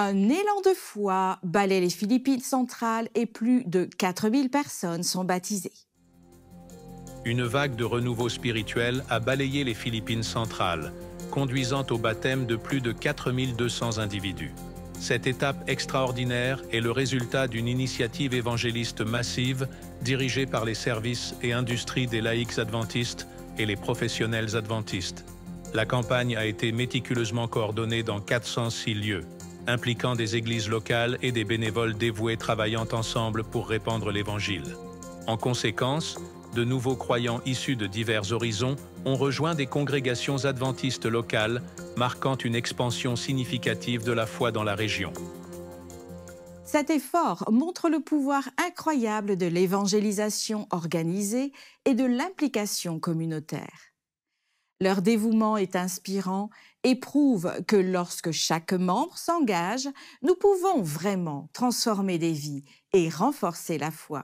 Un élan de foi balaie les Philippines centrales et plus de 4000 personnes sont baptisées. Une vague de renouveau spirituel a balayé les Philippines centrales, conduisant au baptême de plus de 4200 individus. Cette étape extraordinaire est le résultat d'une initiative évangéliste massive dirigée par les services et industries des laïcs adventistes et les professionnels adventistes. La campagne a été méticuleusement coordonnée dans 406 lieux impliquant des églises locales et des bénévoles dévoués travaillant ensemble pour répandre l'Évangile. En conséquence, de nouveaux croyants issus de divers horizons ont rejoint des congrégations adventistes locales, marquant une expansion significative de la foi dans la région. Cet effort montre le pouvoir incroyable de l'évangélisation organisée et de l'implication communautaire. Leur dévouement est inspirant et prouve que lorsque chaque membre s'engage, nous pouvons vraiment transformer des vies et renforcer la foi.